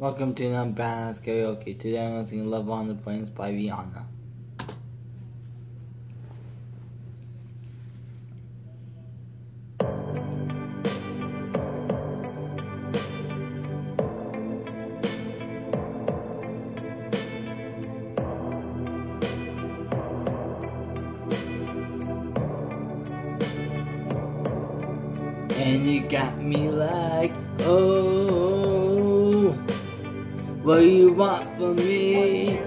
Welcome to Non Badass Karaoke. Today I'm singing Love on the Brains by Rihanna. And you got me like, oh. What you want from me?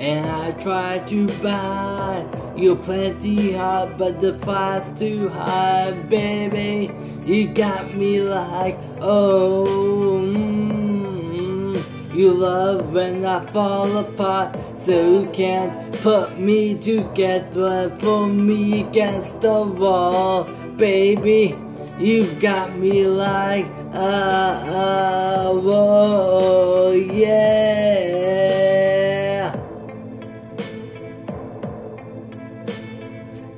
And I try to buy you plenty hot, but the price too high, baby. You got me like, oh, mm, you love when I fall apart, so you can't put me together for me against the wall, baby. You've got me like, uh, uh, whoa, yeah.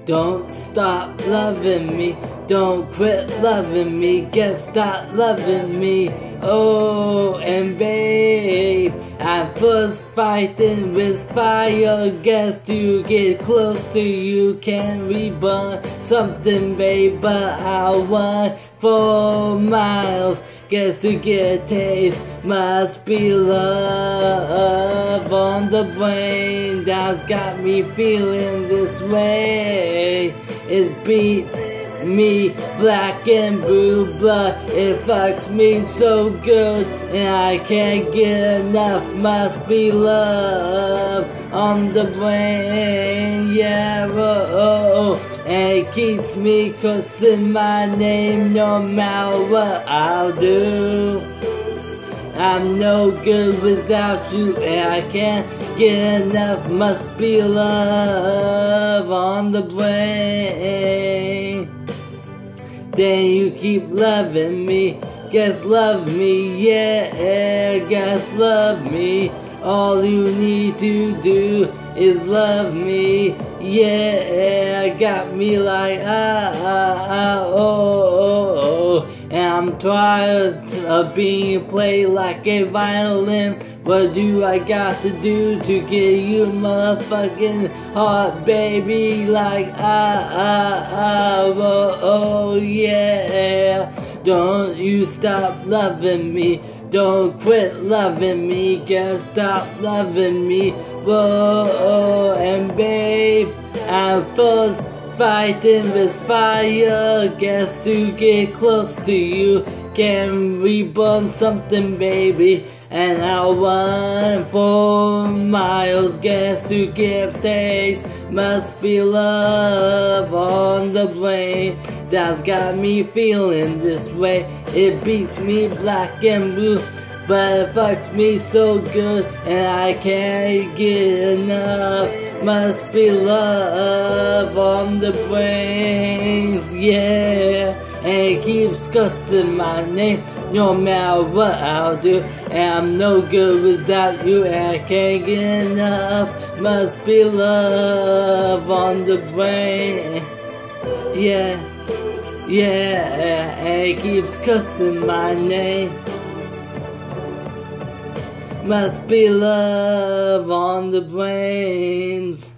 Don't stop loving me, don't quit loving me, get stop loving me. Oh, and babe, I was fighting with fire. Guess to get close to you can reburn something, babe. But I want four miles. Guess to get a taste must be love on the brain that's got me feeling this way. It beats me black and blue blood. It fucks me so good, and I can't get enough. Must be love on the brain, yeah. Oh, oh, oh. And it keeps me cussing my name no matter what I'll do. I'm no good without you, and I can't get enough. Must be love on the brain. Then you keep loving me, guess love me, yeah, guess love me. All you need to do is love me, yeah, got me like ah ah ah oh oh oh. And I'm tired of being played like a violin. What do I got to do to get you motherfucking heart, baby? Like, ah, ah, ah, oh, oh, yeah. Don't you stop loving me. Don't quit loving me. Can't stop loving me. Whoa, oh, and babe, I'm first fighting with fire. Guess to get close to you. Can we burn something, baby? And I run four miles, guess to give taste. Must be love on the brain that's got me feeling this way. It beats me black and blue, but it fucks me so good, and I can't get enough. Must be love on the brains, yeah. And it keeps cussing my name no matter what I'll do. And I'm no good without you, and I can't get enough. Must be love on the brain. Yeah, yeah, and it keeps cussing my name. Must be love on the brains.